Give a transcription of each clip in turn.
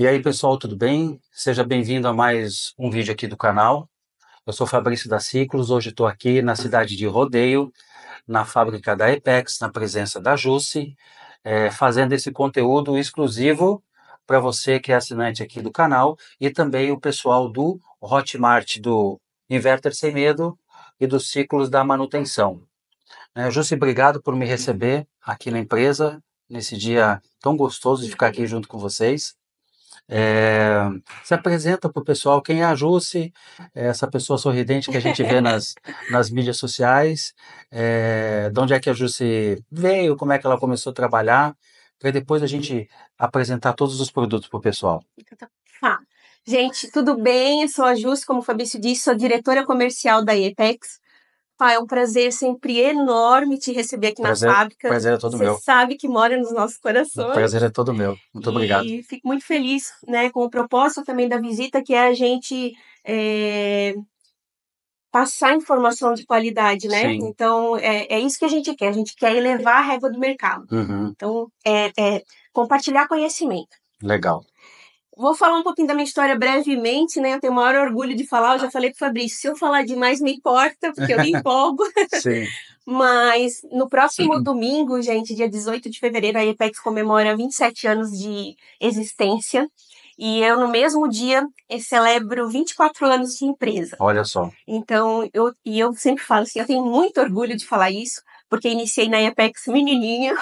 E aí, pessoal, tudo bem? Seja bem-vindo a mais um vídeo aqui do canal. Eu sou Fabrício da Ciclos, hoje estou aqui na cidade de Rodeio, na fábrica da Epex, na presença da Jusce, é, fazendo esse conteúdo exclusivo para você que é assinante aqui do canal e também o pessoal do Hotmart, do Inverter Sem Medo e dos ciclos da manutenção. É, Jusce, obrigado por me receber aqui na empresa, nesse dia tão gostoso de ficar aqui junto com vocês. É, se apresenta para o pessoal quem é a Jusce, é essa pessoa sorridente que a gente vê nas, nas mídias sociais, é, de onde é que a Jusce veio, como é que ela começou a trabalhar, para depois a gente apresentar todos os produtos para o pessoal. Ah, gente, tudo bem? Eu sou a Jusce, como o Fabrício disse, sou diretora comercial da EPEX. Pai, é um prazer sempre enorme te receber aqui prazer, na fábrica. Prazer é todo Você meu. sabe que mora nos nossos corações. O prazer é todo meu. Muito e obrigado. E fico muito feliz né, com o propósito também da visita, que é a gente é, passar informação de qualidade, né? Sim. Então, é, é isso que a gente quer. A gente quer elevar a régua do mercado. Uhum, Então, é, é compartilhar conhecimento. legal. Vou falar um pouquinho da minha história brevemente, né? Eu tenho o maior orgulho de falar, eu já falei pro Fabrício, se eu falar demais me importa, porque eu me empolgo. Sim. Mas no próximo domingo, gente, dia 18 de fevereiro, a EPEX comemora 27 anos de existência. E eu, no mesmo dia, celebro 24 anos de empresa. Olha só. Então, eu, e eu sempre falo assim, eu tenho muito orgulho de falar isso, porque iniciei na EPEX menininha,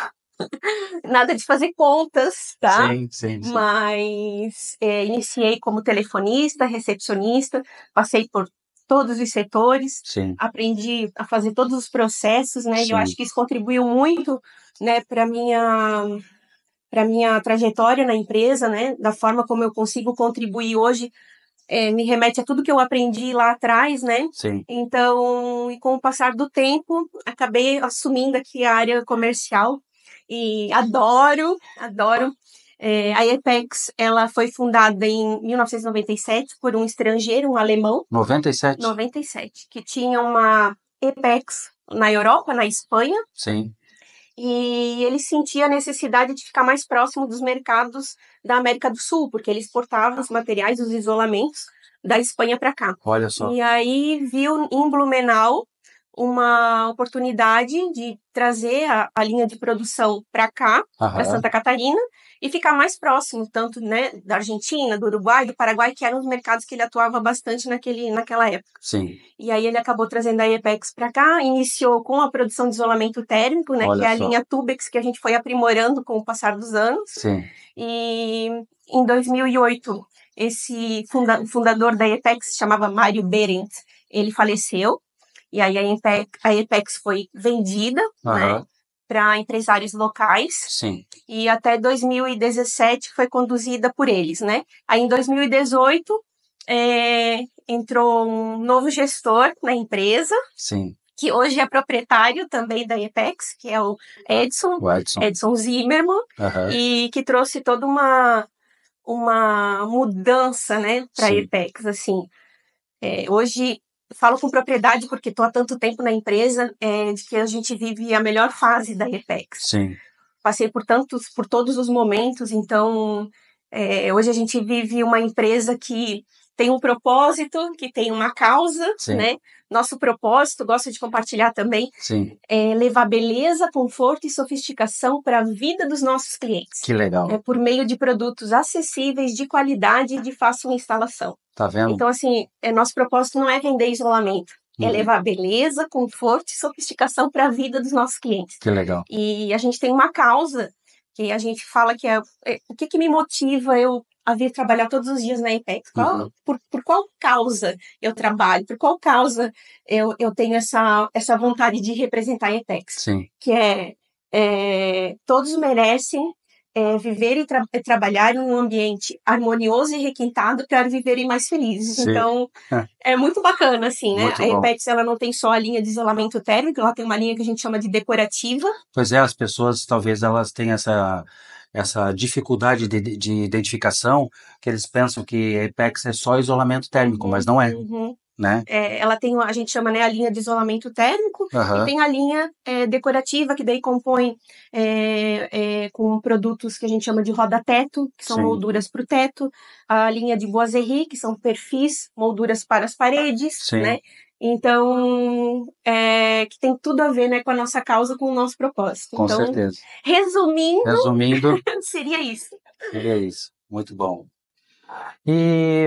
nada de fazer contas, tá? Sim, sim, sim. Mas é, iniciei como telefonista, recepcionista, passei por todos os setores, Sim, aprendi a fazer todos os processos, né? E eu Sim. acho que isso contribuiu muito, né, para minha para minha trajetória na empresa, né? Da forma como eu consigo contribuir hoje, é, me remete a tudo que eu aprendi lá atrás, né? sim. Então, e com o passar do tempo, acabei assumindo aqui a área comercial e adoro, adoro. É, a EPEX, ela foi fundada em 1997 por um estrangeiro, um alemão, 97? 97, que tinha uma EPEX na Europa, na Espanha, Sim, e ele sentia a necessidade de ficar mais próximo dos mercados da América do Sul, porque ele exportava os materiais, os isolamentos da Espanha para cá. olha só. E aí viu em Blumenau uma oportunidade de trazer a, a linha de produção para cá, para Santa Catarina, e ficar mais próximo, tanto né, da Argentina, do Uruguai, do Paraguai, que eram os mercados que ele atuava bastante naquele, naquela época. sim. E aí ele acabou trazendo a EPEX para cá, iniciou com a produção de isolamento térmico, né, Olha que é a só. linha Tubex que a gente foi aprimorando com o passar dos anos. Sim, E em 2008, esse funda- fundador da EPEX, se chamava Mário Berendt, ele faleceu. E aí a EPEX, a EPEX foi vendida né, aham, para empresários locais. sim. E até 2017 foi conduzida por eles, né? Aí em 2018 é, entrou um novo gestor na empresa, Sim, que hoje é proprietário também da EPEX, que é o Edson, o Edson. Edson Zimmermann Aham, e que trouxe toda uma uma mudança, né, para a. EPEX, assim. É, hoje falo com propriedade porque estou há tanto tempo na empresa, é, de que a gente vive a melhor fase da EPEX. Sim, Passei por tantos, por todos os momentos, então é, hoje a gente vive uma empresa que tem um propósito, que tem uma causa, Sim. né? Nosso propósito, gosto de compartilhar também, sim. é levar beleza, conforto e sofisticação para a vida dos nossos clientes Que legal. é por meio de produtos acessíveis, de qualidade e de fácil instalação. Tá vendo? Então, assim, é, nosso propósito não é vender isolamento, é Uhum. levar beleza, conforto e sofisticação para a vida dos nossos clientes. Que legal. E a gente tem uma causa que a gente fala que é, é, o que, que me motiva eu a vir trabalhar todos os dias na Apex? Qual, Uhum. por, por qual causa eu trabalho? Por qual causa eu, eu tenho essa, essa vontade de representar a Apex? Sim, que é, é, todos merecem é, viver e, tra- e trabalhar em um ambiente harmonioso e requintado para viverem mais felizes. Sim. Então, é muito bacana, assim, né? Muito a bom. Apex, ela não tem só a linha de isolamento térmico, ela tem uma linha que a gente chama de decorativa. Pois é, as pessoas talvez elas tenham essa, essa dificuldade de, de identificação, que eles pensam que Apex é só isolamento térmico, mas não é. Uhum. né? É, ela tem, a gente chama, né, a linha de isolamento térmico, Aham. e tem a linha é, decorativa, que daí compõe é, é, com produtos que a gente chama de roda-teto, que são Sim. molduras para o teto, a linha de boiserie, que são perfis, molduras para as paredes, Sim. né? Então, é, que tem tudo a ver né, com a nossa causa, com o nosso propósito. Com então, certeza. resumindo, Resumindo, seria isso. seria isso. Muito bom. E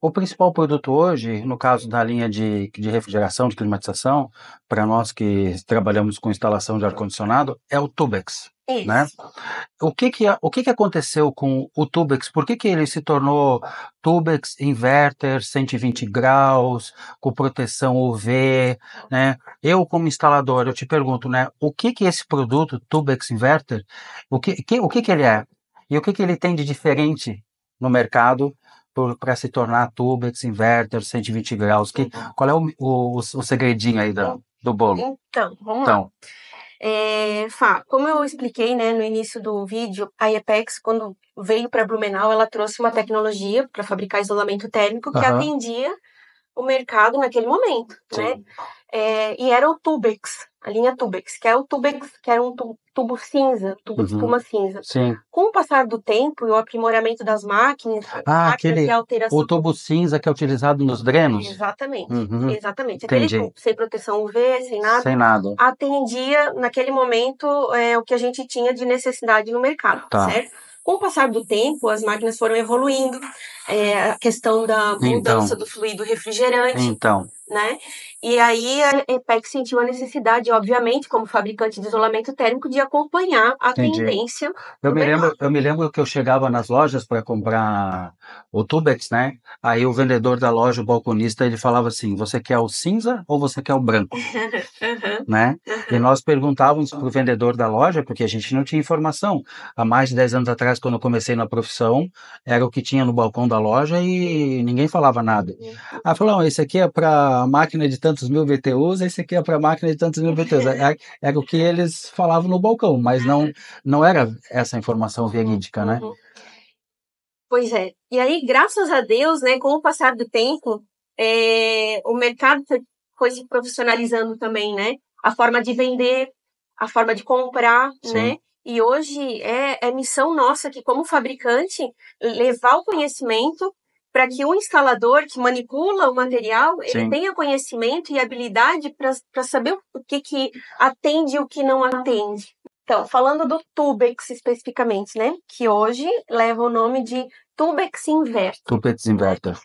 o principal produto hoje, no caso da linha de, de refrigeração, de climatização, para nós que trabalhamos com instalação de ar-condicionado, é o Tubex. Isso. Né? O que que, o que que aconteceu com o Tubex? Por que que ele se tornou Tubex Inverter 120 graus, com proteção UV, né? Eu como instalador, eu te pergunto, né, o que que esse produto Tubex Inverter, o que, que- o que que ele é? E o que que ele tem de diferente no mercado para se tornar Tubex Inverter 120 graus? Que, qual é o, o, o segredinho aí da, do bolo? Então, vamos lá. É, Fá, como eu expliquei né, no início do vídeo, a Apex, quando veio para Blumenau, ela trouxe uma tecnologia para fabricar isolamento térmico que Aham. atendia o mercado naquele momento, né? É, e era o Tubex, a linha Tubex, que é o Tubex, que era um tu- tubo cinza, tubo de Uhum. espuma cinza. sim. Com o passar do tempo e o aprimoramento das máquinas, Ah, máquinas aquele- a alteração... O tubo cinza que é utilizado nos drenos? Exatamente, Uhum. exatamente. Aquele Entendi. tubo, sem proteção UV, sem nada, Sem nada. atendia naquele momento é, o que a gente tinha de necessidade no mercado, Tá. certo? Com o passar do tempo, as máquinas foram evoluindo, é, a questão da Então. mudança do fluido refrigerante, Então, né? E aí a EPEC sentiu a necessidade, obviamente, como fabricante de isolamento térmico, de acompanhar a Entendi. tendência. eu me mercado. lembro, eu me lembro que eu chegava nas lojas para comprar o Tubex, né? Aí o vendedor da loja, o balconista, ele falava assim: "Você quer o cinza ou você quer o branco?", né? E nós perguntávamos para o vendedor da loja, porque a gente não tinha informação. Há mais de 10 anos atrás, quando eu comecei na profissão, era o que tinha no balcão da loja e ninguém falava nada. Aí falou, esse aqui é para máquina de tantos mil BTUs, esse aqui é para máquina de tantos mil BTUs. Era, era o que eles falavam no balcão, mas não, não era essa informação verídica, né? Uhum. Pois é. E aí, graças a Deus, né, com o passar do tempo, é, o mercado foi- foi se profissionalizando também, né? A forma de vender, a forma de comprar, Sim. né? E hoje é, é missão nossa que, como fabricante, levar o conhecimento para que o instalador que manipula o material, ele Sim. tenha conhecimento e habilidade para saber o que, que atende e o que não atende. Então, falando do Tubex especificamente, né? Que hoje leva o nome de Tubex Inverter. Tubex Inverter.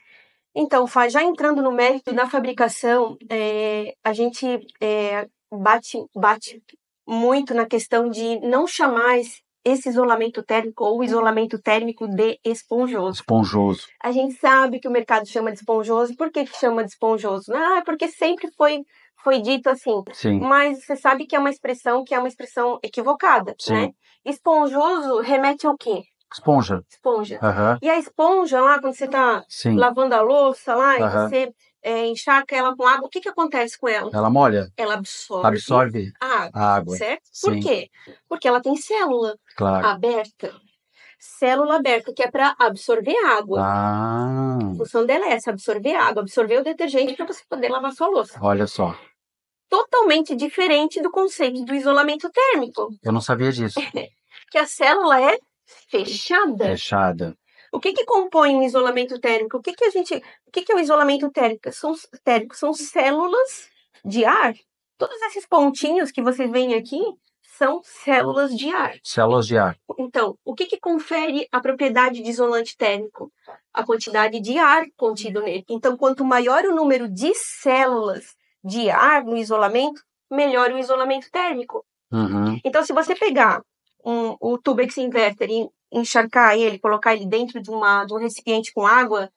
Então, já entrando no mérito da fabricação, é, a gente é, bate, bate muito na questão de não chamar esse, esse isolamento térmico ou isolamento térmico de esponjoso. Esponjoso. A gente sabe que o mercado chama de esponjoso. Por que, que chama de esponjoso? Ah, é porque sempre foi, foi dito assim. Sim. Mas você sabe que é uma expressão que é uma expressão equivocada, Sim. né? Esponjoso remete ao quê? Esponja. Esponja. Aham. E a esponja lá, quando você tá Sim. lavando a louça lá e Aham. você é, encharca ela com água, o que que acontece com ela? Ela molha, Ela absorve, absorve a água, a água. certo? Por Sim. quê? Porque ela tem célula Claro. aberta. Célula aberta, que é para absorver água. Ah, A função dela é essa, absorver água, absorver o detergente para você poder lavar sua louça. olha só. Totalmente diferente do conceito do isolamento térmico, Eu não sabia disso. que a célula é fechada. Fechada. O que que compõe um isolamento térmico? O que que a gente, o que que é o isolamento térmico? São térmico são células de ar. Todos esses pontinhos que vocês veem aqui são células de ar. Células de ar. Então, o que que confere a propriedade de isolante térmico? A quantidade de ar contido nele. Então, quanto maior o número de células de ar no isolamento, melhor o isolamento térmico. Uhum. Então, se você pegar um, o Tubex Inverter e encharcar ele, colocar ele dentro de, uma, de um recipiente com água,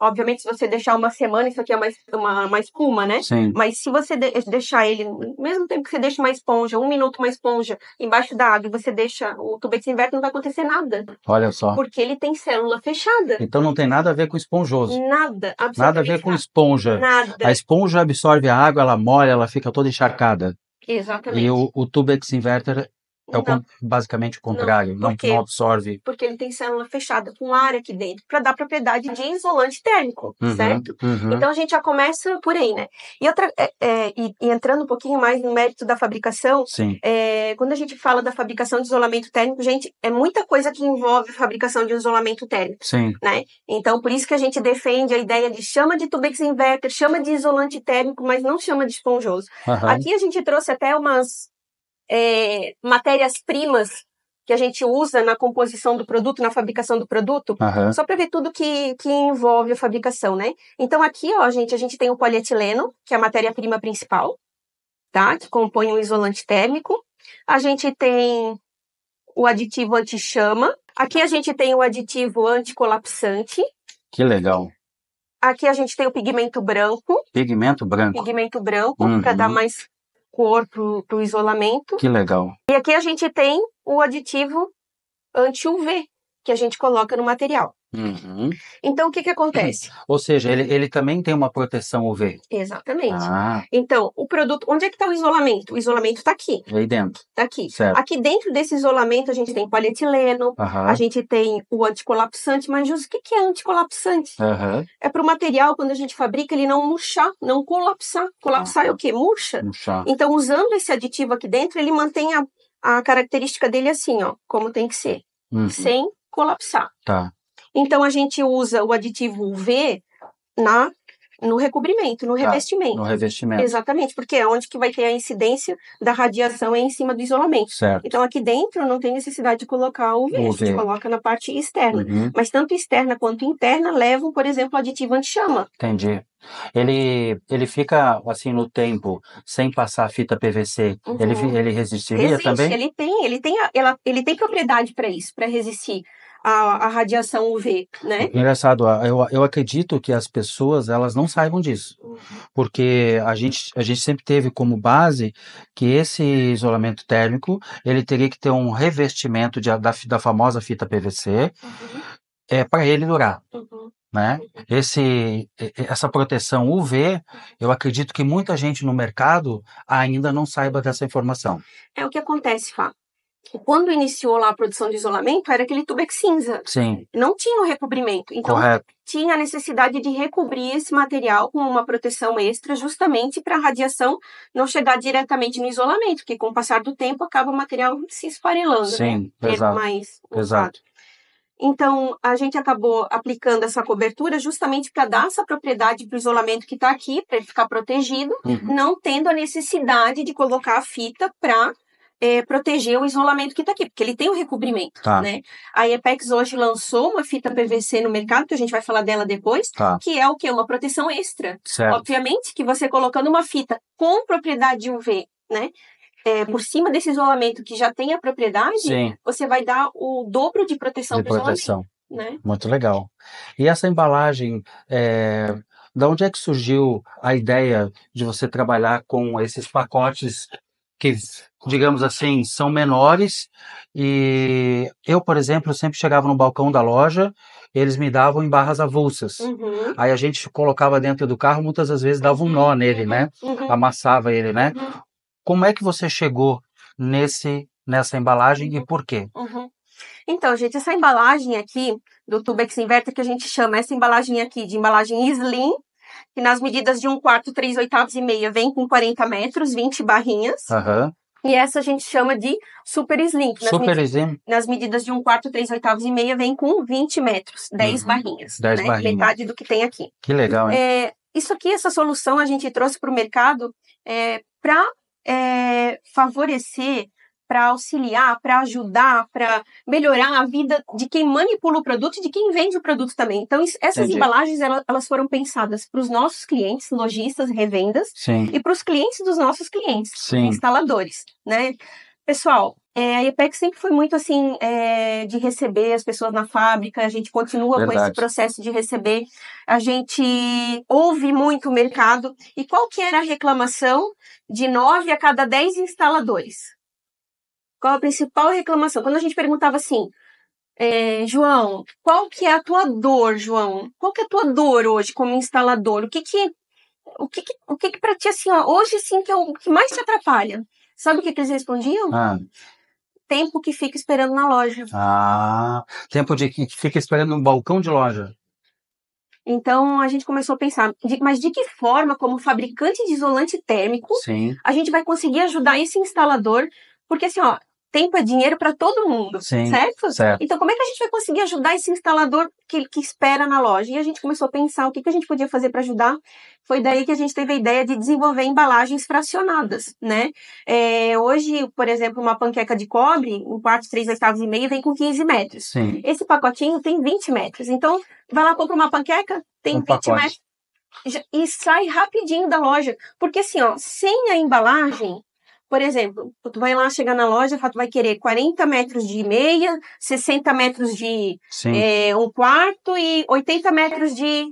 obviamente, se você deixar uma semana, isso aqui é uma, es- uma, uma espuma, né? Sim. Mas se você de- deixar ele, mesmo tempo que você deixa uma esponja, um minuto uma esponja embaixo da água e você deixa o Tubex Inverter, não vai acontecer nada. Olha só. Porque ele tem célula fechada. Então não tem nada a ver com esponjoso. Nada, absolutamente Nada a ver com esponja. Nada. A esponja absorve a água, ela molha, ela fica toda encharcada. Exatamente. E o, o Tubex Inverter É o Não. basicamente o contrário, não, porque- não absorve. Porque ele tem célula fechada com ar aqui dentro para dar propriedade de isolante térmico, Uhum, certo? uhum. Então a gente já começa por aí, né? E, outra, é, é, e, e entrando um pouquinho mais no mérito da fabricação, é, quando a gente fala da fabricação de isolamento térmico, gente, é muita coisa que envolve a fabricação de isolamento térmico. sim. Então, por isso que a gente defende a ideia de chama de tubex inverter, chama de isolante térmico, mas não chama de esponjoso. aham, Aqui a gente trouxe até umas é, matérias-primas que a gente usa na composição do produto, na fabricação do produto, aham. só para ver tudo que, que envolve a fabricação, né? Então aqui, ó, gente, a gente tem o polietileno, que é a matéria-prima principal, tá? Que compõe um isolante térmico. A gente tem o aditivo anti-chama. Aqui a gente tem o aditivo anticolapsante. Que legal. Aqui a gente tem o pigmento branco, Pigmento branco. pigmento branco, Uhum. para dar mais cor pro, pro isolamento. Que legal. E aqui a gente tem o aditivo anti-UV, que a gente coloca no material. Uhum. Então, o que que acontece? Ou seja, ele, ele também tem uma proteção UV. Exatamente. Ah, Então, o produto, onde é que está o isolamento? O isolamento está aqui, aí dentro. tá aqui. Certo. Aqui dentro desse isolamento a gente tem polietileno, Aham. a gente tem o anticolapsante, mas Jus, o que que é anticolapsante? Aham. É para o material, quando a gente fabrica, ele não murchar, não colapsar. Colapsar é o quê? Murcha. Chá. Então, usando esse aditivo aqui dentro, ele mantém a, a característica dele assim, ó, como tem que ser, Uhum. sem colapsar. Tá. Então, a gente usa o aditivo UV na, no recobrimento, no Tá, revestimento. No revestimento. Exatamente, porque é onde que vai ter a incidência da radiação é em cima do isolamento. Certo. Então, aqui dentro não tem necessidade de colocar o UV, a UV. gente coloca na parte externa. Uhum. Mas tanto externa quanto interna levam, por exemplo, o aditivo anti-chama. Entendi. Ele, ele fica assim no tempo, sem passar fita PVC. Uhum. Ele, ele resistiria Existe, também? ele tem, ele tem, a- ela, ele tem propriedade para isso, para resistir à, à radiação UV, né? Engraçado, eu, eu acredito que as pessoas elas não saibam disso, porque a gente, a gente sempre teve como base que esse isolamento térmico ele teria que ter um revestimento de, da, da famosa fita PVC é, para ele durar. Uhum. né? Esse, e- e- essa proteção UV, eu acredito que muita gente no mercado ainda não saiba dessa informação. É o que acontece, Fá. Quando iniciou lá a produção de isolamento, era aquele tubex cinza. Sim, Não tinha o recobrimento. Então, correto. tinha a necessidade de recobrir esse material com uma proteção extra, justamente para a radiação não chegar diretamente no isolamento, porque com o passar do tempo acaba o material se esfarelando, né? Sim, Tendo exato. mais. Exato. Então, a gente acabou aplicando essa cobertura justamente para dar essa propriedade para o isolamento que está aqui, para ele ficar protegido, Uhum. não tendo a necessidade de colocar a fita para proteger o isolamento que está aqui, porque ele tem o recobrimento. Tá, né? A Epex hoje lançou uma fita PVC no mercado, que a gente vai falar dela depois, tá, que é o que? Uma proteção extra. certo. Obviamente que você colocando uma fita com propriedade UV, né? é, por cima desse isolamento que já tem a propriedade, Sim, você vai dar o dobro de proteção de para isolamento, né? Muito legal. E essa embalagem, é, da onde é que surgiu a ideia de você trabalhar com esses pacotes que, digamos assim, são menores? E eu, por exemplo, sempre chegava no balcão da loja, eles me davam em barras avulsas. Uhum, Aí a gente colocava dentro do carro, muitas das vezes dava um nó nele, né? uhum, Amassava ele, né? uhum, Como é que você chegou nesse nessa embalagem e por quê? uhum. Então, gente, essa embalagem aqui do Tubex Inverter que a gente chama essa embalagem aqui de embalagem Slim, que nas medidas de 1 quarto, 3 oitavos e meia vem com 40 metros, 20 barrinhas. Aham. E essa a gente chama de Super Slim, nas, Super medi- Slim, nas medidas de 1 quarto, 3 oitavos e meia vem com 20 metros, 10 Uhum, barrinhas. 10 né? barrinhas. Metade do que tem aqui. que legal, hein? É, isso aqui, essa solução a gente trouxe para o mercado é, para favorecer, para auxiliar, para ajudar, para melhorar a vida de quem manipula o produto e de quem vende o produto também. Então, isso- essas Entendi. embalagens ela- elas foram pensadas para os nossos clientes, lojistas, revendas, Sim, e para os clientes dos nossos clientes, sim, instaladores, né? Pessoal, é, a EPEC sempre foi muito assim é, de receber as pessoas na fábrica, a gente continua com esse Verdade. processo de receber, a gente ouve muito o mercado. E qual que era a reclamação de nove a cada dez instaladores? Qual a principal reclamação? Quando a gente perguntava assim, é, João, qual que é a tua dor, João? Qual que é a tua dor hoje como instalador? O que que o que que, o que, que pra ti, assim, ó, hoje, assim, que é o que mais te atrapalha? Sabe o que, que eles respondiam? ah, tempo que fica esperando na loja. Ah, tempo de que fica esperando no balcão de loja. Então a gente começou a pensar, de, mas de que forma, como fabricante de isolante térmico, Sim, a gente vai conseguir ajudar esse instalador? Porque assim, ó, tempo é dinheiro para todo mundo, Sim. certo? certo. Então, como é que a gente vai conseguir ajudar esse instalador que, que espera na loja? E a gente começou a pensar o que, que a gente podia fazer para ajudar. Foi daí que a gente teve a ideia de desenvolver embalagens fracionadas, né? É, hoje, por exemplo, uma panqueca de cobre, um quarto, três oitavos e meio, vem com 15 metros. Sim. Esse pacotinho tem 20 metros. Então, vai lá, compra uma panqueca, tem Um 20 pacote. metros. E sai rapidinho da loja. Porque assim, ó, sem a embalagem, por exemplo, tu vai lá chegar na loja, tu vai querer 40 metros de meia, 60 metros de é, um quarto e 80 metros de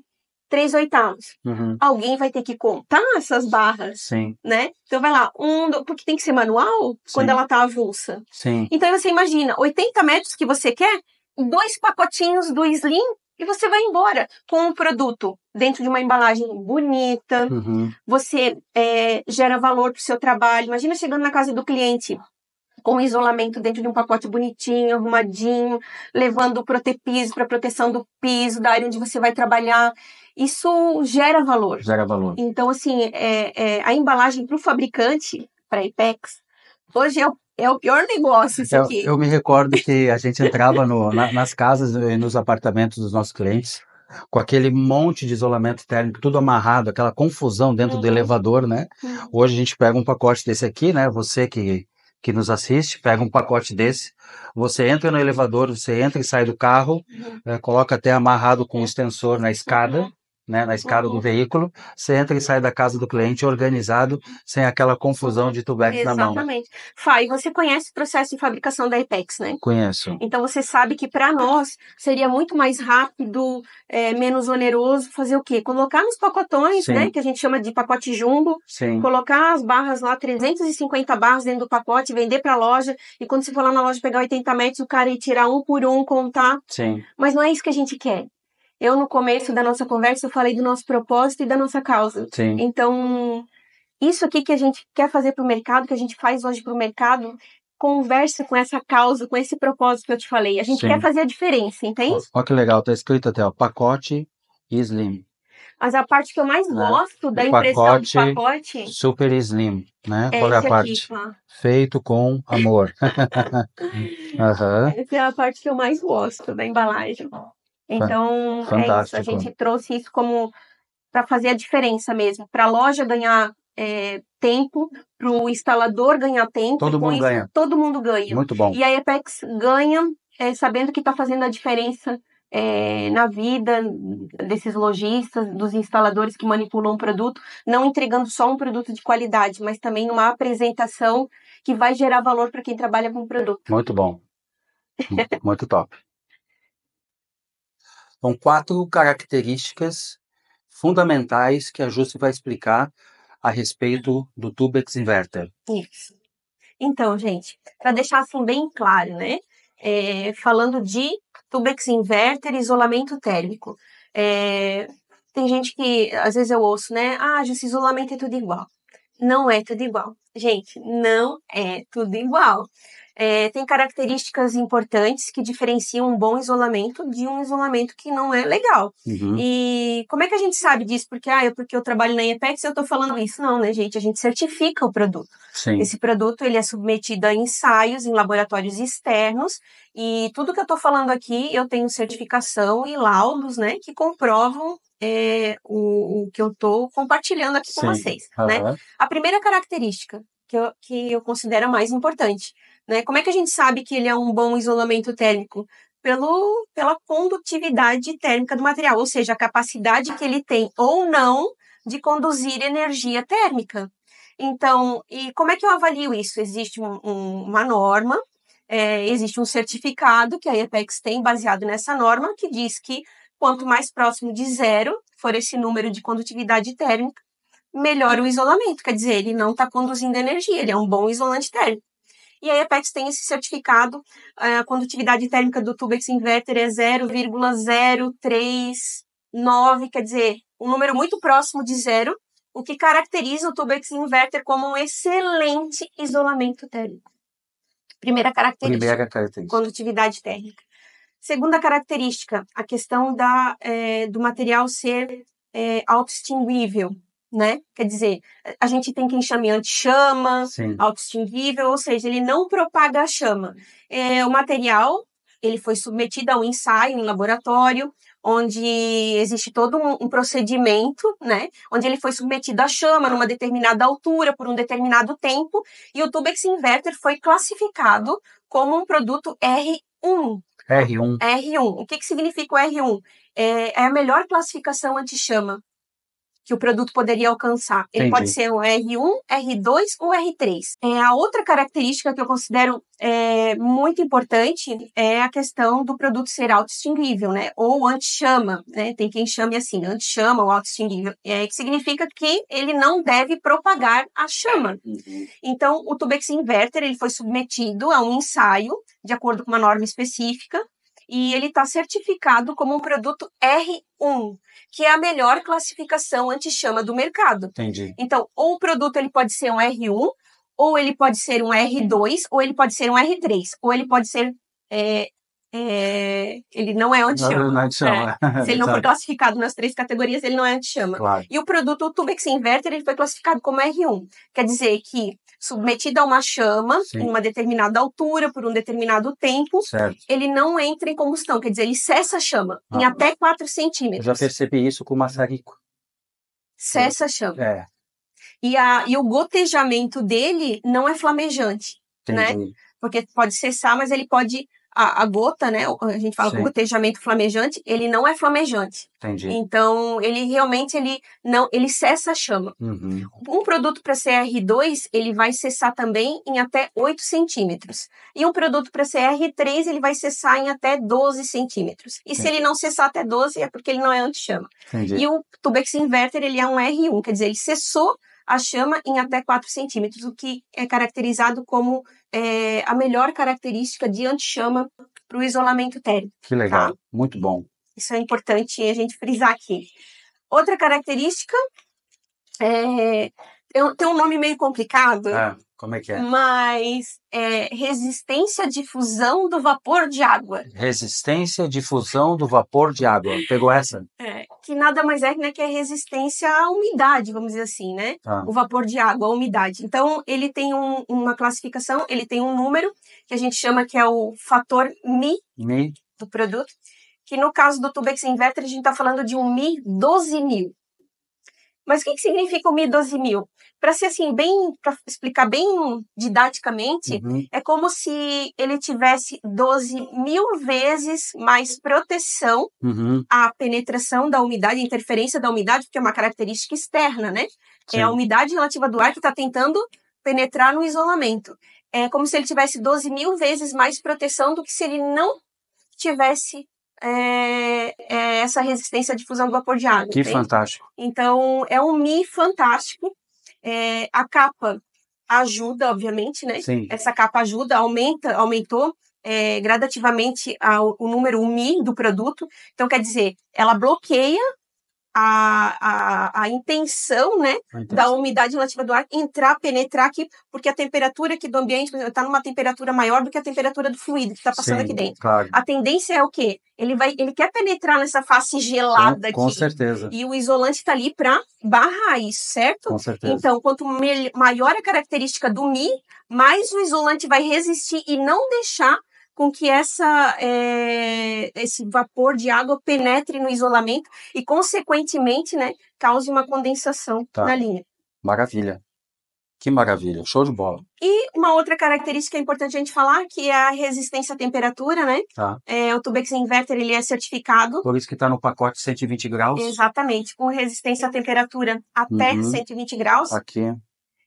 3 oitavos. Uhum. Alguém vai ter que contar essas barras, Sim, né? Então vai lá, um, do- porque tem que ser manual quando Sim. ela tá avulsa. sim. Então você imagina, 80 metros que você quer, dois pacotinhos do Slim e você vai embora com um produto dentro de uma embalagem bonita. Uhum. Você é, gera valor para o seu trabalho. Imagina chegando na casa do cliente com isolamento dentro de um pacote bonitinho, arrumadinho, levando o protepiso para proteção do piso, da área onde você vai trabalhar. Isso gera valor. Gera valor. Então, assim, é, é, a embalagem para o fabricante, para a Apex, hoje é o, é o pior negócio isso Eu, aqui. eu me recordo que a gente entrava no- na- nas casas e nos apartamentos dos nossos clientes com aquele monte de isolamento térmico, tudo amarrado, aquela confusão dentro do Uhum. elevador, né? Uhum. Hoje a gente pega um pacote desse aqui, né? Você que, que nos assiste, pega um pacote desse, você entra no elevador, você entra e sai do carro, Uhum. eh, coloca até amarrado com um extensor na escada, né? Na escada do Uhum. veículo, você entra e sai da casa do cliente organizado, sem aquela confusão de tubex na mão. Exatamente. Fá, e você conhece o processo de fabricação da Apex, né? Conheço. Então você sabe que para nós seria muito mais rápido, é, menos oneroso fazer o quê? Colocar nos pacotões, Sim. né? Que a gente chama de pacote jumbo, Sim. colocar as barras lá, 350 barras dentro do pacote, vender para a loja, e quando você for lá na loja pegar 80 metros, o cara ir tirar um por um, contar. Sim. Mas não é isso que a gente quer. Eu, no começo da nossa conversa, eu falei do nosso propósito e da nossa causa. Sim. Então, isso aqui que a gente quer fazer para o mercado, que a gente faz hoje para o mercado, conversa com essa causa, com esse propósito que eu te falei. A gente Sim. quer fazer a diferença, entende? Olha que legal, tá escrito até, ó, pacote Slim, Mas a parte que eu mais Né? gosto da impressão pacote- do pacote Super Slim, né? é Qual é a parte? aqui? Feito com amor. Aham. Essa é a parte que eu mais gosto da embalagem. Então, é isso. A gente trouxe isso como para fazer a diferença mesmo. Para a loja ganhar é, tempo, para o instalador ganhar tempo. Todo mundo isso, ganha. Todo mundo ganha. Muito bom. E a Apex ganha é, sabendo que está fazendo a diferença é, na vida desses lojistas, dos instaladores que manipulam o produto, não entregando só um produto de qualidade, mas também uma apresentação que vai gerar valor para quem trabalha com o produto. Muito bom. Muito top. São quatro características fundamentais que a Jussi vai explicar a respeito do Tubex Inverter. Isso. Então, gente, para deixar assim bem claro, né? É, falando de Tubex Inverter isolamento térmico. É, tem gente que, às vezes eu ouço, né? Ah, esse isolamento é tudo igual. Não é tudo igual. Gente, não é tudo igual. É, tem características importantes que diferenciam um bom isolamento de um isolamento que não é legal. Uhum. E como é que a gente sabe disso? Porque, ah, eu, porque eu trabalho na EPEX eu tô falando isso. Não, né, gente? A gente certifica o produto. Sim. Esse produto ele é submetido a ensaios em laboratórios externos e tudo que eu estou falando aqui eu tenho certificação e laudos, né, que comprovam é, o, o que eu estou compartilhando aqui com Sim. vocês, né? Aham. A primeira característica que eu, que eu considero a mais importante, né? Como é que a gente sabe que ele é um bom isolamento térmico? Pelo, pela condutividade térmica do material, ou seja, a capacidade que ele tem ou não de conduzir energia térmica. Então, e como é que eu avalio isso? Existe um- um- uma norma, é, existe um certificado que a EPEX tem baseado nessa norma, que diz que quanto mais próximo de zero for esse número de condutividade térmica, melhor o isolamento. Quer dizer, ele não está conduzindo energia, ele é um bom isolante térmico. E a EPEX tem esse certificado, a condutividade térmica do Tubex Inverter é 0,039, quer dizer, um número muito próximo de zero, o que caracteriza o Tubex Inverter como um excelente isolamento térmico. Primeira característica. Primeira característica. Condutividade térmica. Segunda característica, a questão da, é, do material ser é, auto-extinguível, né? Quer dizer, a gente tem quem chame anti-chama, auto-extinguível, ou seja, ele não propaga a chama. É, o material, ele foi submetido a um ensaio em laboratório, onde existe todo um, um, procedimento, né, onde ele foi submetido à chama numa determinada altura por um determinado tempo, e o Tubex Inverter foi classificado como um produto R1, R1. R1. O que, que significa o R1? É, é a melhor classificação anti-chama que o produto poderia alcançar. Ele Entendi. pode ser um R1, R2 ou R3. É, a outra característica que eu considero é, muito importante é a questão do produto ser auto-extinguível, né? Ou anti-chama, né? Tem quem chame assim, anti-chama ou auto-extinguível. É, que significa que ele não deve propagar a chama. Uhum. Então, o Tubex Inverter ele foi submetido a um ensaio de acordo com uma norma específica e ele está certificado como um produto R1, que é a melhor classificação anti-chama do mercado. Entendi. Então, ou o produto ele pode ser um R1, ou ele pode ser um R2, ou ele pode ser um R3, ou ele pode ser é, é, ele não é anti-chama. Não, não é É. Se ele não for classificado nas três categorias, ele não é anti-chama. Claro. E o produto o Tubex Inverter ele foi classificado como R1. Quer dizer que submetido a uma chama Sim. em uma determinada altura por um determinado tempo, certo. ele não entra em combustão, quer dizer, ele cessa a chama ah, em até 4 centímetros. Eu já percebi isso com o maçarico. Cessa a chama. É. E, a, e o gotejamento dele não é flamejante, né? Entendi. né? Porque pode cessar, mas ele pode a, a, gota, né? A gente fala Sim. com gotejamento flamejante, ele não é flamejante. Entendi. Então, ele realmente ele não, ele cessa a chama. Uhum. Um produto para CR2, ele vai cessar também em até 8 centímetros. E um produto para CR3, ele vai cessar em até 12 centímetros. E se ele não cessar até 12, é porque ele não é anti-chama. E o Tubex Inverter, ele é um R1, quer dizer, ele cessou a chama em até 4 centímetros, o que é caracterizado como é, a melhor característica de anti-chama para o isolamento térmico. Que legal, tá? muito bom. Isso é importante a gente frisar aqui. Outra característica é, tem um nome meio complicado. Ah, como é que é? Mas é resistência à difusão do vapor de água. Resistência à difusão do vapor de água. Pegou essa? É, que nada mais é né, que a resistência à umidade, vamos dizer assim, né? Ah. O vapor de água, a umidade. Então, ele tem um, uma classificação, ele tem um número que a gente chama que é o fator Mi, Mi. do produto. Que no caso do Tubex Inverter, a gente está falando de um Mi 12 mil. Mas o que, que significa o Mi 12 mil? Para ser assim, bem, para explicar bem didaticamente, uhum. é como se ele tivesse 12 mil vezes mais proteção uhum. à penetração da umidade, interferência da umidade, porque é uma característica externa, né? Sim. É a umidade relativa do ar que está tentando penetrar no isolamento. É como se ele tivesse 12 mil vezes mais proteção do que se ele não tivesse é, é essa resistência à difusão do vapor de água. Que entende? fantástico. Então, é um Mi fantástico. É, a capa ajuda, obviamente, né? Sim. Essa capa ajuda, aumenta, aumentou é, gradativamente a, o número, o Mi do produto. Então, quer dizer, ela bloqueia a, a, a intenção, né, da umidade relativa do ar entrar, penetrar aqui, porque a temperatura aqui do ambiente está numa temperatura maior do que a temperatura do fluido que está passando Sim, aqui dentro. Claro. A tendência é o quê? Ele vai, ele quer penetrar nessa face gelada com, com aqui. Com certeza. E o isolante está ali para barrar isso, certo? Com certeza. Então, quanto maior a característica do Mi, mais o isolante vai resistir e não deixar com que essa, é, esse vapor de água penetre no isolamento e, consequentemente, né, cause uma condensação tá. na linha. Maravilha. Que maravilha, show de bola. E uma outra característica importante a gente falar, que é a resistência à temperatura, né? Tá. É, o Tubex Inverter, ele é certificado. Por isso que está no pacote 120 graus. Exatamente, com resistência à temperatura até uhum. 120 graus. Aqui.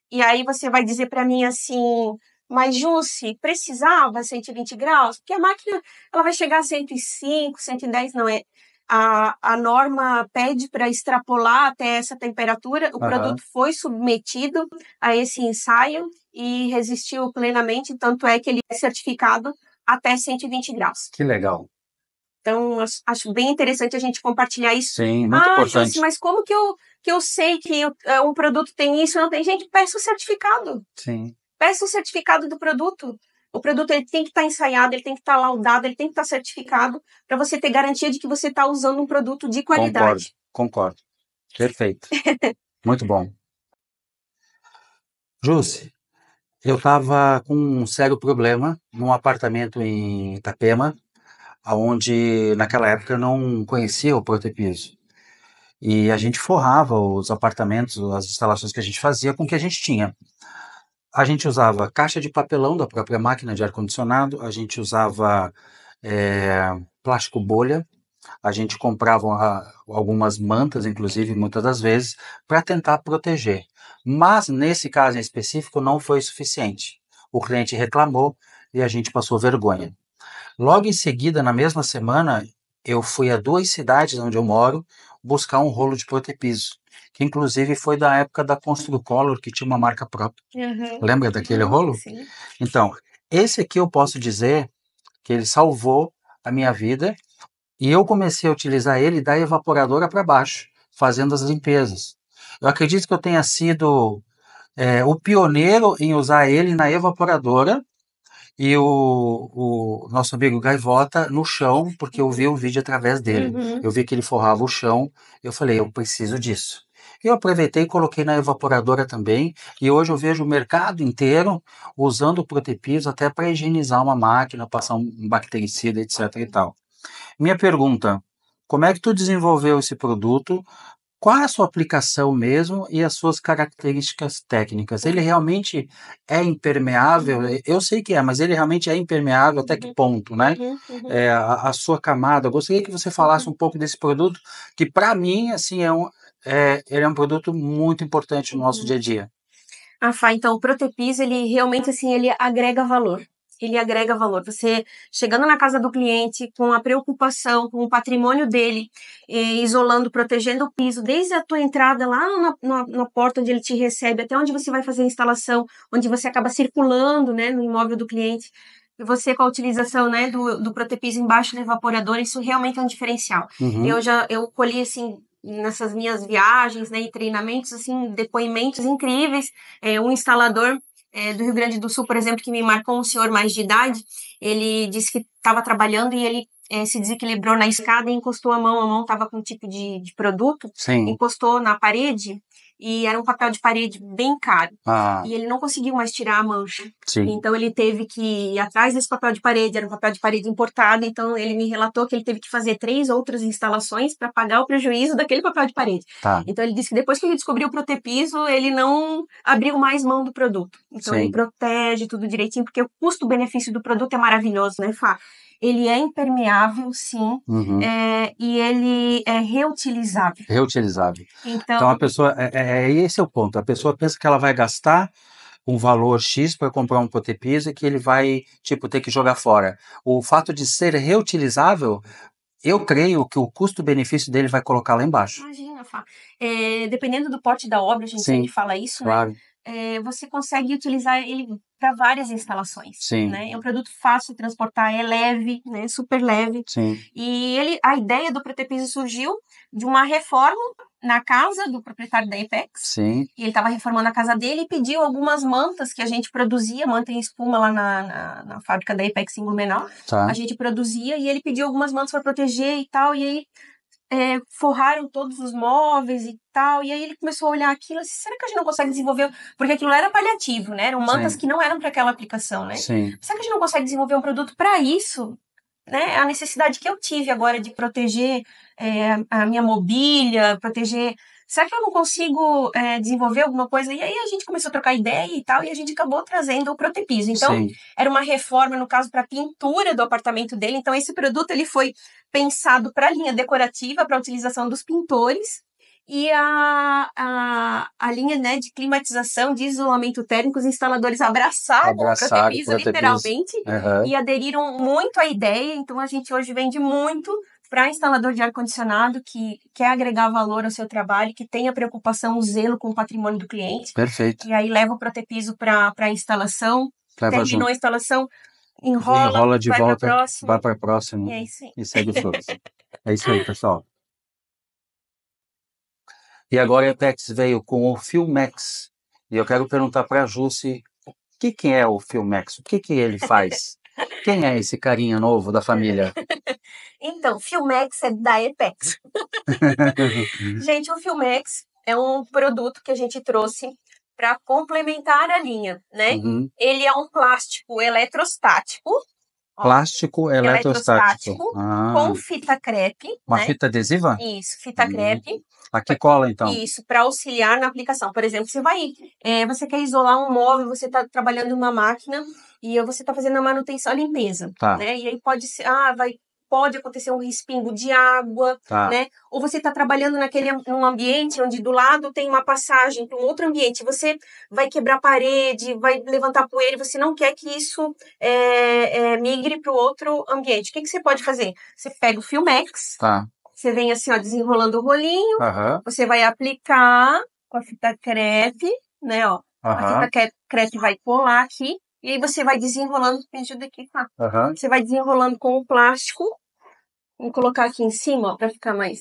E aí você vai dizer para mim assim, mas, Jussi, precisava 120 graus? Porque a máquina ela vai chegar a 105, 110, não é? A, a norma pede para extrapolar até essa temperatura. O uhum. produto foi submetido a esse ensaio e resistiu plenamente, tanto é que ele é certificado até 120 graus. Que legal. Então, acho bem interessante a gente compartilhar isso. Sim, muito ah, importante. Mas como que eu, que eu sei que eu, é, um produto tem isso não tem? Gente, peça o certificado. Sim peça o certificado do produto. O produto ele tem que estar tá ensaiado, ele tem que estar tá laudado, ele tem que estar tá certificado para você ter garantia de que você está usando um produto de qualidade. Concordo, concordo. Perfeito. Muito bom. Jússi, eu estava com um sério problema num apartamento em Itapema, onde naquela época eu não conhecia o protepiso. E a gente forrava os apartamentos, as instalações que a gente fazia com o que a gente tinha. A gente usava caixa de papelão da própria máquina de ar-condicionado, a gente usava é, plástico bolha, a gente comprava ah, algumas mantas, inclusive, muitas das vezes, para tentar proteger. Mas nesse caso em específico não foi suficiente. O cliente reclamou e a gente passou vergonha. Logo em seguida, na mesma semana, eu fui a duas cidades onde eu moro buscar um rolo de protepiso que inclusive foi da época da Construcolor, que tinha uma marca própria. Uhum. Lembra daquele uhum, rolo? Sim. Então, esse aqui eu posso dizer que ele salvou a minha vida e eu comecei a utilizar ele da evaporadora para baixo, fazendo as limpezas. Eu acredito que eu tenha sido é, o pioneiro em usar ele na evaporadora e o, o, nosso amigo Gaivota no chão, porque eu vi o vídeo através dele. Uhum. Eu vi que ele forrava o chão, eu falei, eu preciso disso. Eu aproveitei e coloquei na evaporadora também, e hoje eu vejo o mercado inteiro usando o Protepiso até para higienizar uma máquina, passar um bactericida, etc e tal. Minha pergunta, como é que tu desenvolveu esse produto? Qual é a sua aplicação mesmo e as suas características técnicas? Ele realmente é impermeável? Eu sei que é, mas ele realmente é impermeável até que uhum. ponto, né? Uhum, uhum. É, a, a, sua camada. Eu gostaria que você falasse um pouco desse produto, que para mim, assim, é um, é, ele é um produto muito importante no nosso uhum. dia a dia. Ah, Fá, então o Protepis, ele realmente, assim, ele agrega valor. Ele agrega valor. Você chegando na casa do cliente com a preocupação com o patrimônio dele, isolando, protegendo o piso, desde a tua entrada lá na, na, na, porta onde ele te recebe, até onde você vai fazer a instalação, onde você acaba circulando né, no imóvel do cliente. E você com a utilização né, do, do Protepis embaixo do evaporador, isso realmente é um diferencial. Uhum. Eu já eu colhi assim nessas minhas viagens né, e treinamentos, assim, depoimentos incríveis. É, um instalador é, do Rio Grande do Sul, por exemplo, que me marcou um senhor mais de idade, ele disse que estava trabalhando e ele é, se desequilibrou na escada e encostou a mão, a mão estava com um tipo de, de produto, Sim. encostou na parede e era um papel de parede bem caro. Ah. E ele não conseguiu mais tirar a mancha. Sim. Então ele teve que ir atrás desse papel de parede, era um papel de parede importado, então ele me relatou que ele teve que fazer três outras instalações para pagar o prejuízo daquele papel de parede. Tá. Então ele disse que depois que ele descobriu o protepiso, ele não abriu mais mão do produto. Então Sim. ele protege tudo direitinho, porque o custo-benefício do produto é maravilhoso, né, Fá? Ele é impermeável, sim, uhum. é, e ele é reutilizável. Reutilizável. Então, então a pessoa, é, é, é, esse é o ponto, a pessoa pensa que ela vai gastar um valor X para comprar um potepisa que ele vai, tipo, ter que jogar fora. O fato de ser reutilizável eu creio que o custo-benefício dele vai colocar lá embaixo. Imagina, Fá. É, dependendo do porte da obra, a gente Sim, sempre fala isso, né? claro. né? É, você consegue utilizar ele para várias instalações. Sim. Né? É um produto fácil de transportar, é leve, né? super leve. Sim. E ele, a ideia do Protepiso surgiu de uma reforma na casa do proprietário da Apex. Sim. E ele estava reformando a casa dele e pediu algumas mantas que a gente produzia, manta em espuma lá na, na, na fábrica da Apex em Blumenau. Tá. A gente produzia e ele pediu algumas mantas para proteger e tal. E aí é, forraram todos os móveis e tal. E aí ele começou a olhar aquilo disse, será que a gente não consegue desenvolver? Porque aquilo era paliativo, né? Eram mantas Sim. que não eram para aquela aplicação, né? Sim. Será que a gente não consegue desenvolver um produto para isso? Né? A necessidade que eu tive agora de proteger é, a minha mobília, proteger será que eu não consigo é, desenvolver alguma coisa? E aí a gente começou a trocar ideia e tal, e a gente acabou trazendo o Protepiso. Então, Sim. era uma reforma, no caso, para pintura do apartamento dele. Então, esse produto ele foi pensado para a linha decorativa, para a utilização dos pintores. E a, a, a linha né, de climatização, de isolamento térmico, os instaladores abraçaram, abraçaram o Protepiso, literalmente, uhum. e aderiram muito à ideia. Então, a gente hoje vende muito para instalador de ar-condicionado que quer agregar valor ao seu trabalho, que tenha preocupação, o zelo com o patrimônio do cliente. Perfeito. E aí leva o protepiso para a instalação, leva terminou junto. a instalação, enrola, enrola de vai volta, próxima, vai para e, é e segue o fluxo. é isso aí, pessoal. E agora a Apex veio com o Filmex. E eu quero perguntar para a Jussi que, que é o Filmex? O que, que ele faz? Quem é esse carinha novo da família? Então, Filmex é da Apex. gente, o Filmex é um produto que a gente trouxe para complementar a linha, né? Uhum. Ele é um plástico eletrostático. ó, Plástico eletrostático. eletrostático, Ah, Com fita crepe, uma né? fita adesiva? Isso, fita Hum. crepe. Aqui cola, então. Isso, para auxiliar na aplicação. Por exemplo, você vai, é, você quer isolar um móvel, você está trabalhando numa máquina e você está fazendo a manutenção, a limpeza, Tá, né? E aí pode ser, ah, vai, pode acontecer um respingo de água, tá. né? Ou você está trabalhando naquele num ambiente onde do lado tem uma passagem para um outro ambiente, você vai quebrar parede, vai levantar poeira, você não quer que isso é, é, migre para o outro ambiente. O que, que você pode fazer? Você pega o Filmex, Tá. você vem assim, ó, desenrolando o rolinho, Aham. você vai aplicar com a fita crepe, né, ó. A Aham. fita cre- crepe vai colar aqui, e aí você vai desenrolando, me ajuda aqui, tá? Aham. Você vai desenrolando com o plástico. Vou colocar aqui em cima, ó, pra ficar mais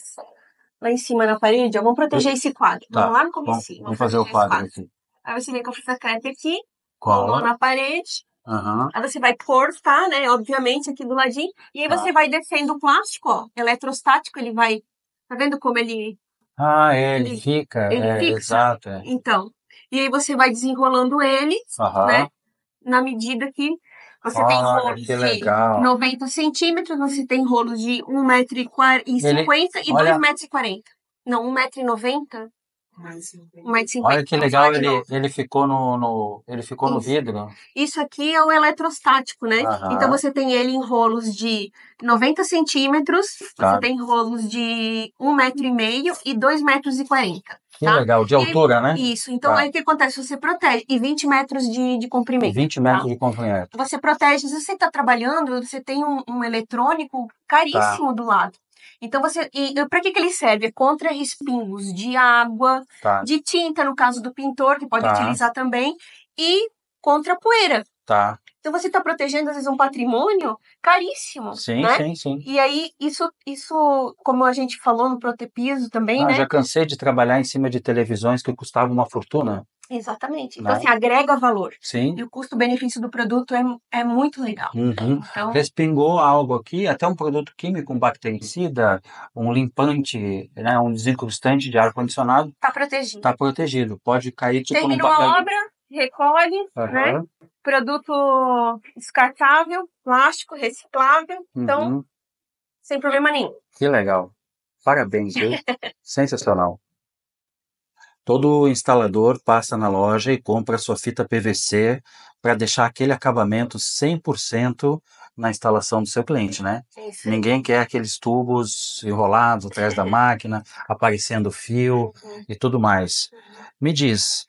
lá em cima na parede, ó. Vamos proteger esse quadro. Tá, Vamos lá no comecinho. vamos fazer o quadro aqui. Aí você vem com a fita crepe aqui, colou Cola. na parede. Aham. Aí você vai cortar, né, obviamente, aqui do ladinho. E aí Tá. você vai descendo o plástico, ó, eletrostático, ele vai... Tá vendo como ele... Ah, é, ele Ele- fica. ele é, fixa. exato. É. Então, e aí você vai desenrolando ele, Aham. né? Na medida que você tem Olha, rolos de legal. 90 centímetros, você tem rolos de 1,50m e olha- 2,40m. Não, 1,90m? 1,50m. Olha que legal, ele, ele ficou no, no- ele ficou no vidro. Isso aqui é o eletrostático, né? Aham. Então você tem ele em rolos de 90 centímetros, Tá. você tem rolos de 1,5m e 2,40m. Que Tá. legal, de E altura, né? Isso, então Tá. aí o que acontece? Você protege, e 20 metros de, de comprimento. 20 metros de comprimento. você protege. Se você está trabalhando, você tem um, um eletrônico caríssimo Tá. do lado. Então você. E para que, que ele serve? É contra respingos de água, Tá, de tinta, no caso do pintor, que pode Tá. utilizar também, e contra poeira. tá. Então você está protegendo, às vezes, um patrimônio caríssimo. Sim, né? sim, sim. E aí, isso, isso, como a gente falou no Protepiso também, Ah, né? já cansei de trabalhar em cima de televisões que custavam uma fortuna. Exatamente. Então, Né? assim, agrega valor. Sim. E o custo-benefício do produto é, é muito legal. Uhum. Então, Respingou algo aqui, até um produto químico, um bactericida, um limpante, né, um desincrustante de ar-condicionado, tá protegido. está protegido. Pode cair tipo num Terminou a papel. obra, recolhe, né? Aham, Produto descartável, plástico, reciclável. Então, uhum. sem problema nenhum. Que legal. Parabéns, viu? Sensacional. Todo instalador passa na loja e compra sua fita PVC para deixar aquele acabamento 100% na instalação do seu cliente, né? É. Ninguém quer aqueles tubos enrolados atrás da máquina, aparecendo fio Uhum. e tudo mais. Me diz,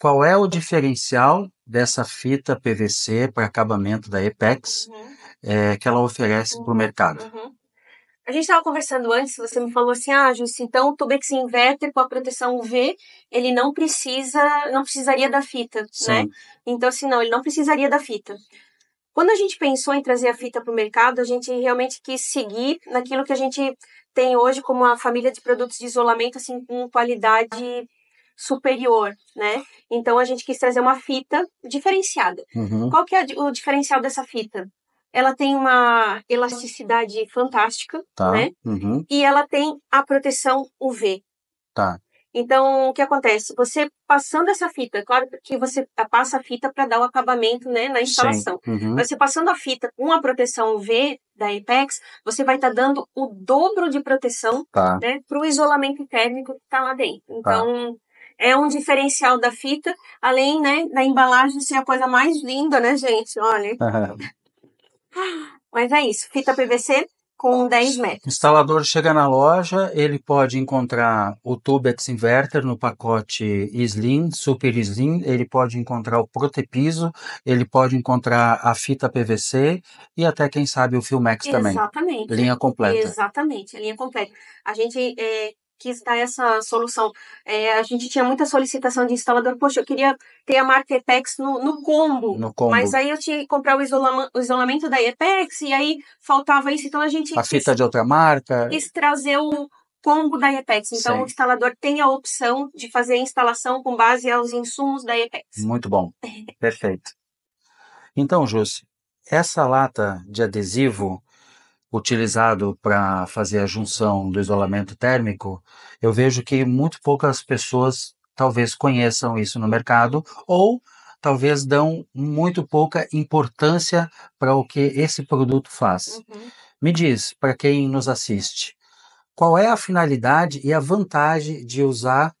qual é o diferencial dessa fita PVC para acabamento da Apex Uhum. eh, que ela oferece para o mercado? Uhum. A gente estava conversando antes, você me falou assim, ah, Jussi, então o Tubex Inverter com a proteção UV, ele não precisa, não precisaria da fita, né? Sim. Então, assim, não, ele não precisaria da fita. Quando a gente pensou em trazer a fita para o mercado, a gente realmente quis seguir naquilo que a gente tem hoje como a família de produtos de isolamento, assim, com qualidade superior, né? Então, a gente quis trazer uma fita diferenciada. Uhum. Qual que é o diferencial dessa fita? Ela tem uma elasticidade fantástica, Tá. né? Uhum. E ela tem a proteção UV. Tá. Então, o que acontece? Você passando essa fita, claro que você passa a fita para dar o acabamento né, na instalação. Uhum. Mas você passando a fita com a proteção UV da Apex, você vai estar dando o dobro de proteção Tá. né, para o isolamento térmico que está lá dentro. Então, é um diferencial da fita, além né, da embalagem ser a coisa mais linda, né, gente? Olha. Mas é isso, fita PVC com 10 metros. O instalador chega na loja, ele pode encontrar o Tubex Inverter no pacote Slim, Super Slim, ele pode encontrar o Protepiso, ele pode encontrar a fita PVC e até, quem sabe, o Filmex também. Exatamente. Linha completa. Exatamente, a linha completa. A gente é, quis dar essa solução. É, a gente tinha muita solicitação de instalador. Poxa, eu queria ter a marca Apex no, no combo. No combo. Mas aí eu tinha que comprar o, o isolamento da Apex e aí faltava isso. Então a gente A quis, fita de outra marca. quis trazer o combo da Apex. Então Sim. o instalador tem a opção de fazer a instalação com base aos insumos da Apex. Muito bom. Perfeito. Então, Jússi, essa lata de adesivo utilizado para fazer a junção do isolamento térmico, eu vejo que muito poucas pessoas talvez conheçam isso no mercado ou talvez dão muito pouca importância para o que esse produto faz. Uhum. Me diz, para quem nos assiste, qual é a finalidade e a vantagem de usar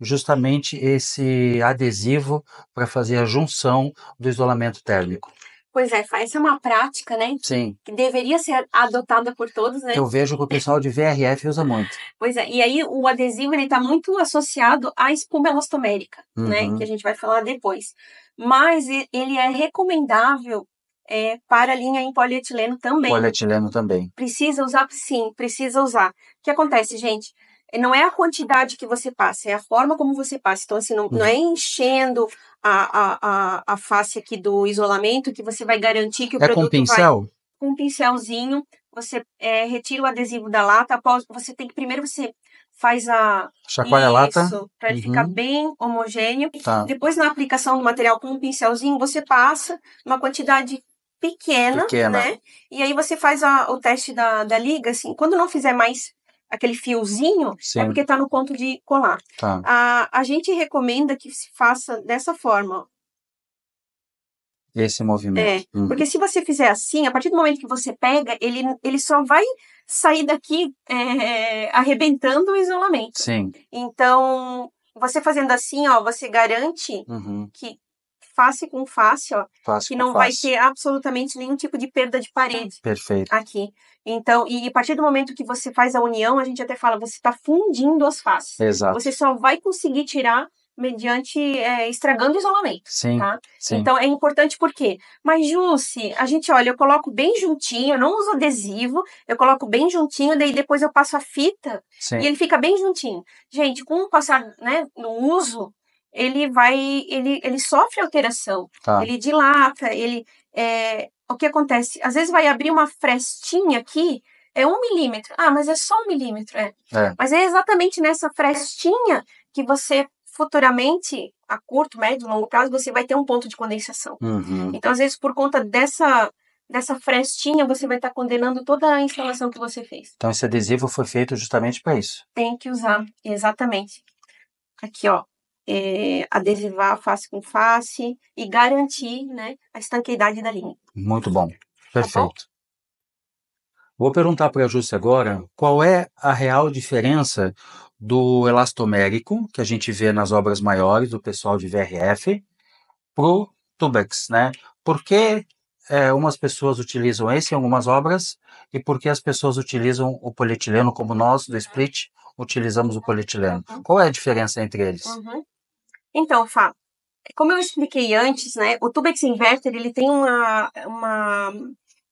justamente esse adesivo para fazer a junção do isolamento térmico? Pois é, essa é uma prática, né? Sim. Que deveria ser adotada por todos, né? Eu vejo que o pessoal de VRF usa muito. Pois é, e aí o adesivo ele está muito associado à espuma elastomérica, uhum. né? Que a gente vai falar depois. Mas ele é recomendável é, para a linha em polietileno também. Polietileno também. Precisa usar, sim, precisa usar. O que acontece, gente? Não é a quantidade que você passa, é a forma como você passa. Então, assim, não, não é uhum. enchendo a, a, a, a, face aqui do isolamento que você vai garantir que o é produto com pincel? vai... Com um pincelzinho, você é, retira o adesivo da lata, após, você tem que, primeiro você faz a... Chacoalha a lata. para ele ficar Uhum. bem homogêneo. Tá. Depois, na aplicação do material com um pincelzinho, você passa uma quantidade pequena, Pequena. né? E aí você faz a- o teste da, da liga, assim, quando não fizer mais aquele fiozinho, é Sim, porque está no ponto de colar. tá. A, a gente recomenda que se faça dessa forma. Esse movimento. Uhum. Porque se você fizer assim, a partir do momento que você pega, ele, ele só vai sair daqui é, arrebentando o isolamento. Sim. Então, você fazendo assim, ó, você garante Uhum. que face com face, ó, Fácil que não vai ter absolutamente nenhum tipo de perda de parede Perfeito. aqui. Então, e a partir do momento que você faz a união, a gente até fala, você está fundindo as faces. Exato. Você só vai conseguir tirar mediante é, estragando o isolamento, Sim, tá? sim. Então é importante por quê? Mas, Jussi, a gente, olha, eu coloco bem juntinho, eu não uso adesivo, eu coloco bem juntinho, daí depois eu passo a fita sim. e ele fica bem juntinho. Gente, com o passar, né, no uso, ele vai, ele, ele sofre alteração, Tá. ele dilata, ele, é, o que acontece? Às vezes vai abrir uma frestinha aqui, é um milímetro. Ah, mas é só um milímetro, é. É. Mas é exatamente nessa frestinha que você futuramente, a curto, médio, longo prazo, você vai ter um ponto de condensação. Uhum. Então, às vezes, por conta dessa, dessa frestinha, você vai estar condenando toda a instalação que você fez. Então esse adesivo foi feito justamente para isso. Tem que usar, exatamente. Aqui, ó. É, adesivar face com face e garantir né, a estanqueidade da linha. Muito bom. Perfeito. Vou perguntar para a Júcia agora qual é a real diferença do elastomérico que a gente vê nas obras maiores do pessoal de VRF pro Tubex, né? Por que é, umas pessoas utilizam esse em algumas obras e por que as pessoas utilizam o polietileno como nós do Split utilizamos o polietileno? Uhum. Qual é a diferença entre eles? Uhum. Então, Fá, como eu expliquei antes, né, o Tubex Inverter ele tem uma, uma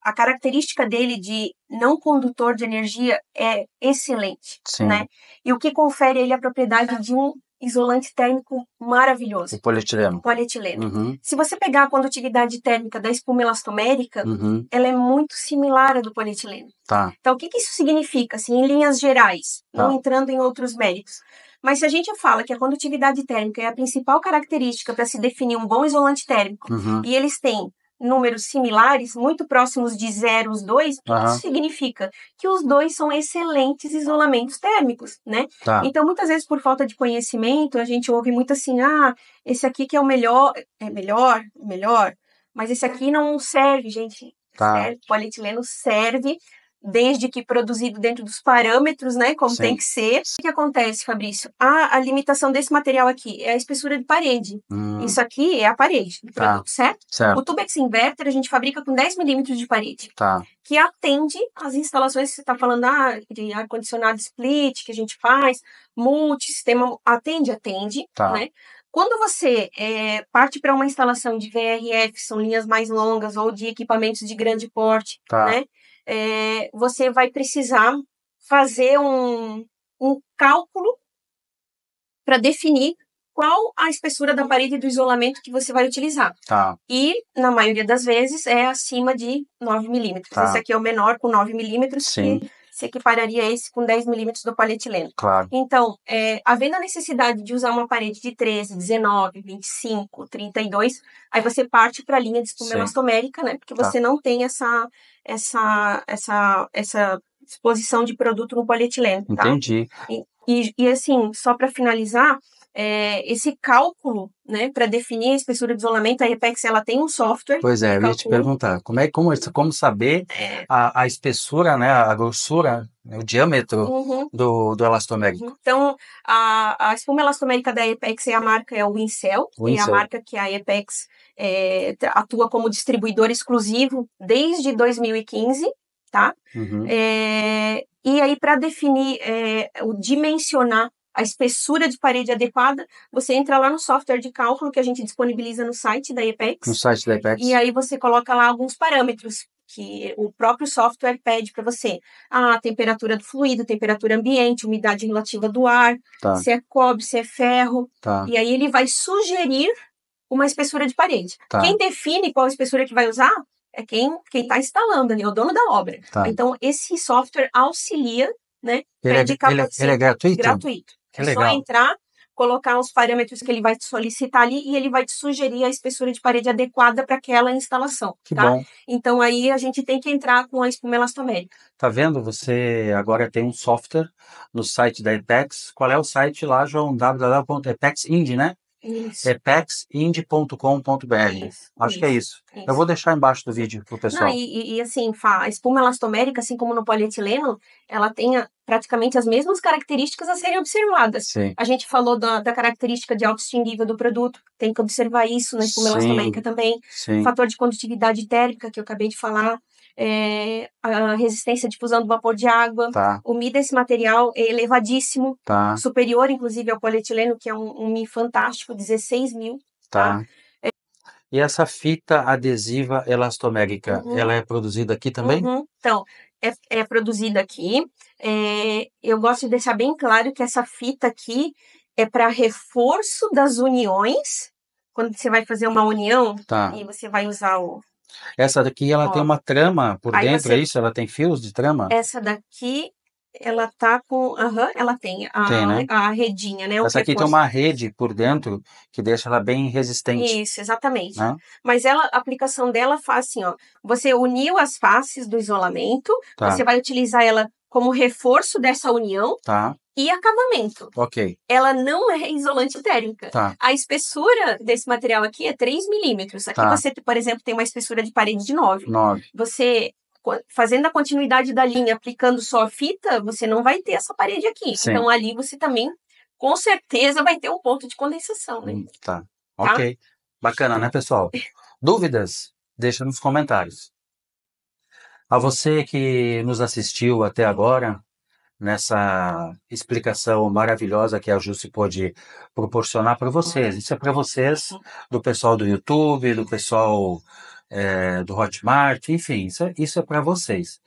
a característica dele de não condutor de energia é excelente, Sim, né? E o que confere a ele a propriedade de um isolante térmico maravilhoso, o polietileno. polietileno. Uhum, Se você pegar a condutividade térmica da espuma elastomérica, uhum, ela é muito similar à do polietileno. tá, Então, o que, que isso significa, assim, em linhas gerais, não Tá. entrando em outros méritos? Mas se a gente fala que a condutividade térmica é a principal característica para se definir um bom isolante térmico, uhum, e eles têm números similares, muito próximos de zero os dois, Aham. isso significa? Que os dois são excelentes isolamentos térmicos, né? tá, Então, muitas vezes, por falta de conhecimento, a gente ouve muito assim, ah, esse aqui que é o melhor, é melhor, melhor, mas esse aqui não serve, gente. tá, Serve, polietileno serve, desde que produzido dentro dos parâmetros, né, como Sim. tem que ser. O que acontece, Fabrício? A, a limitação desse material aqui é a espessura de parede. hum, Isso aqui é a parede do Tá. produto, certo? certo, O Tubex Inverter a gente fabrica com 10 milímetros de parede tá, que atende às instalações que você está falando, ah, de ar-condicionado split, que a gente faz, multisistema, atende, atende, Tá. né? Quando você eh, parte para uma instalação de VRF, são linhas mais longas, ou de equipamentos de grande porte, tá, né? Eh, você vai precisar fazer um, um cálculo para definir qual a espessura da parede do isolamento que você vai utilizar. tá, E, na maioria das vezes, é acima de 9 milímetros. Tá. Esse aqui é o menor com 9 milímetros, Sim. que se equipararia a esse com 10 milímetros do polietileno. Claro. Então, é, havendo a necessidade de usar uma parede de 13, 19, 25, 32, aí você parte para a linha de espuma Sim. elastomérica, né? Porque Tá. você não tem essa, essa, essa, essa exposição de produto no polietileno, tá? Entendi. E, e assim, só para finalizar, é, esse cálculo, né, para definir a espessura de isolamento, a Apex ela tem um software. Pois é, eu ia te perguntar, como é como, como saber É, a, a espessura, né, a grossura, né, o diâmetro uhum. do, do elastomérico? Então, a, a espuma elastomérica da Apex é a marca é o Wincel, é a marca que a Apex é, atua como distribuidor exclusivo desde 2015, tá? Uhum. É, e aí, para definir, é, o dimensionar a espessura de parede adequada, você entra lá no software de cálculo que a gente disponibiliza no site da Apex. No site da Apex? E aí você coloca lá alguns parâmetros que o próprio software pede para você. Ah, a temperatura do fluido, temperatura ambiente, umidade relativa do ar, Tá, se é cobre, se é ferro. tá, E aí ele vai sugerir uma espessura de parede. tá, Quem define qual espessura que vai usar é quem quem está instalando ali, é o dono da obra. tá. Então esse software auxilia, né? Ele é, ele, é- ele é gratuito? Gratuito. Que é legal. só entrar, colocar os parâmetros que ele vai te solicitar ali e ele vai te sugerir a espessura de parede adequada para aquela instalação. Que tá? bom. Então aí a gente tem que entrar com a espuma elastomérica. Tá vendo? Você agora tem um software no site da Apex. Qual é o site lá, João? www.apexindie, né? Isso. apexindie.com.br. Isso, Acho que é isso. isso. Eu vou deixar embaixo do vídeo pro pessoal. Não, e, e- assim, a espuma elastomérica, assim como no polietileno, ela tem praticamente as mesmas características a serem observadas. Sim, A gente falou da, da característica de auto-extinguível do produto, tem que observar isso na espuma Sim. elastomérica também. O sim. fator de condutividade térmica, que eu acabei de falar, é, a resistência à difusão do vapor de água. Tá, O Mi desse material é elevadíssimo, tá, superior, inclusive, ao polietileno, que é um, um Mi fantástico, 16 mil. tá. E essa fita adesiva elastomérica, Uhum. ela é produzida aqui também? Uhum. Então, é, é produzida aqui. É, eu gosto de deixar bem claro que essa fita aqui é para reforço das uniões. Quando você vai fazer uma união Tá. e você vai usar o. Essa daqui, ela Ó. tem uma trama por dentro, você- é isso? Ela tem fios de trama? Essa daqui, ela tá com. Aham, ela tem a, Tem, né? a redinha, né? o Essa aqui tem uma rede por dentro que deixa ela bem resistente, Isso, exatamente. né? Mas ela, a aplicação dela faz assim, ó. Você uniu as faces do isolamento, Tá, você vai utilizar ela como reforço dessa união tá, e acabamento. ok, Ela não é isolante térmica. tá, A espessura desse material aqui é 3 milímetros. Aqui Tá. você, por exemplo, tem uma espessura de parede de 9. nove, Você, co- fazendo a continuidade da linha, aplicando só a fita, você não vai ter essa parede aqui. Sim. Então, ali você também, com certeza, vai ter um ponto de condensação, né? hum, tá, ok. Bacana, né, pessoal? Dúvidas? Deixa nos comentários. A você que nos assistiu até agora, nessa explicação maravilhosa que a Jusce pôde proporcionar para vocês. Isso é para vocês, do pessoal do YouTube, do pessoal eh, do Hotmart, enfim, isso é, isso é para vocês.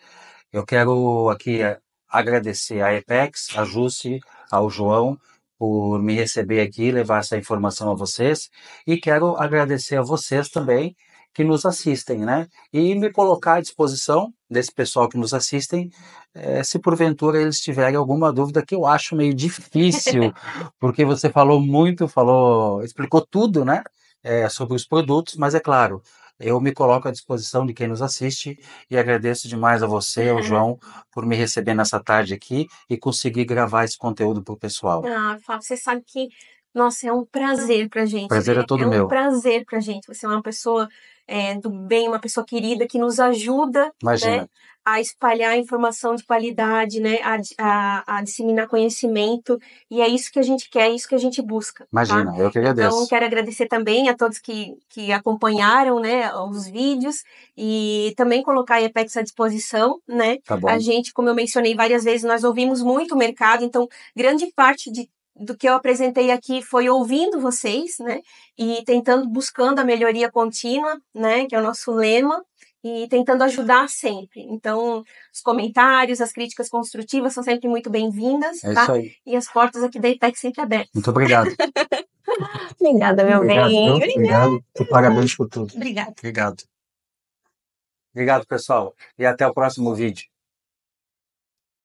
Eu quero aqui eh, agradecer à Apex, a Jusce, ao João, por me receber aqui e levar essa informação a vocês. E quero agradecer a vocês também que nos assistem, né? E me colocar à disposição desse pessoal que nos assistem, eh, se porventura eles tiverem alguma dúvida que eu acho meio difícil, porque você falou muito, falou, explicou tudo, né? eh, sobre os produtos, mas é claro, eu me coloco à disposição de quem nos assiste e agradeço demais a você, ao João, por me receber nessa tarde aqui e conseguir gravar esse conteúdo para o pessoal. Ah, Fábio, você sabe que, nossa, é um prazer pra gente. Prazer é né? todo é meu. um prazer pra gente. Você é uma pessoa é, do bem, uma pessoa querida que nos ajuda Imagina, a espalhar informação de qualidade, né? A, a, a disseminar conhecimento. E é isso que a gente quer, é isso que a gente busca. tá? imagina, eu que Então, agradeço. quero agradecer também a todos que, que acompanharam né, os vídeos e também colocar a Apex à disposição, né? Tá. A gente, como eu mencionei várias vezes, nós ouvimos muito o mercado, então grande parte de, do que eu apresentei aqui foi ouvindo vocês, né? E tentando, buscando a melhoria contínua, né? Que é o nosso lema. E tentando ajudar sempre. Então, os comentários, as críticas construtivas são sempre muito bem-vindas, É tá? isso aí. E as portas aqui da IPEC sempre abertas. Muito obrigado. Obrigada, meu Obrigado, bem. viu? Obrigada. Obrigado e parabéns por tudo. Obrigada. Obrigado. Obrigado, pessoal. E até o próximo vídeo.